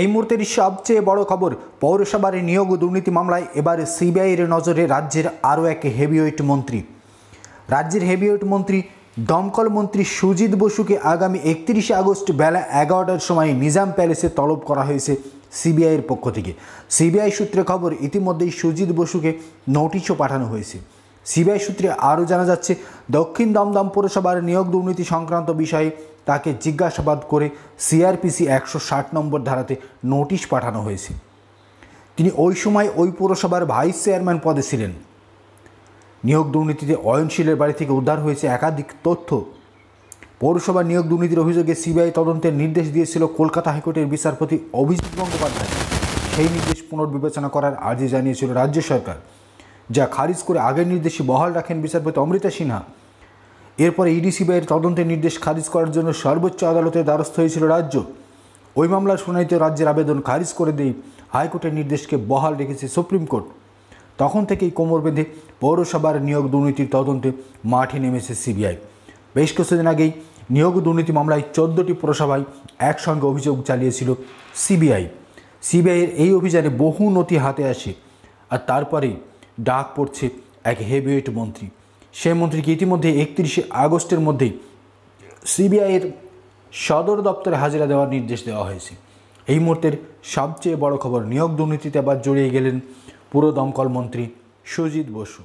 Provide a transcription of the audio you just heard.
এই মুহূর্তের সবচেয়ে বড় খবর, পৌরসভার নিয়োগ দুর্নীতি মামলায় এবার সিবিআইয়ের নজরে রাজ্যের আরও এক হেভিওয়েট মন্ত্রী। রাজ্যের হেভিওয়েট মন্ত্রী, দমকল মন্ত্রী সুজিত বসুকে আগামী একত্রিশে আগস্ট বেলা এগারোটার সময় নিজাম প্যালেসে তলব করা হয়েছে সিবিআইয়ের পক্ষ থেকে। সিবিআই সূত্রে খবর, ইতিমধ্যেই সুজিত বসুকে নোটিশও পাঠানো হয়েছে। সিবিআই সূত্রে আরও জানা যাচ্ছে, দক্ষিণ দমদম পৌরসভার নিয়োগ দুর্নীতি সংক্রান্ত বিষয়ে তাকে জিজ্ঞাসাবাদ করে সিআরপিসি একশো ষাট নম্বর ধারাতে নোটিশ পাঠানো হয়েছে। তিনি ওই সময় ওই পৌরসভার ভাইস চেয়ারম্যান পদে ছিলেন। নিয়োগ দুর্নীতিতে অয়নশীলের বাড়ি থেকে উদ্ধার হয়েছে একাধিক তথ্য। পৌরসভা নিয়োগ দুর্নীতির অভিযোগে সিবিআই তদন্তের নির্দেশ দিয়েছিল কলকাতা হাইকোর্টের বিচারপতি অভিজিৎ গঙ্গোপাধ্যায়। সেই নির্দেশ পুনর্বিবেচনা করার আর্জি জানিয়েছিল রাজ্য সরকার। যা খারিজ করে আগের নির্দেশে বহাল রাখেন বিচারপতি অমৃতা সিনহা। এরপরে ইডি সিবিআইয়ের তদন্তের নির্দেশ খারিজ করার জন্য সর্বোচ্চ আদালতের দ্বারস্থ হয়েছিল রাজ্য। ওই মামলার শুনানিতে রাজ্যের আবেদন খারিজ করে দিয়ে হাইকোর্টের নির্দেশকে বহাল রেখেছে সুপ্রিম কোর্ট। তখন থেকেই কোমর বেঁধে পৌরসভার নিয়োগ দুর্নীতির তদন্তে মাঠে নেমেছে সিবিআই বেশ কিছুদিন আগেই নিয়োগ দুর্নীতি মামলায় চোদ্দোটি পৌরসভায় একসঙ্গে অভিযোগ চালিয়েছিল সিবিআই সিবিআইয়ের এই অভিযানে বহু নথি হাতে আসে। আর তারপরেই ডাক পড়ছে এক হেভিওয়েট মন্ত্রী। সে মন্ত্রীকে ইতিমধ্যে একত্রিশে আগস্টের মধ্যেই সিবিআইয়ের সদর দপ্তরে হাজিরা দেওয়ার নির্দেশ দেওয়া হয়েছে। এই মুহূর্তের সবচেয়ে বড় খবর, নিয়োগ দুর্নীতিতে আবার জড়িয়ে গেলেন পুরো দমকল মন্ত্রী সুজিত বসু।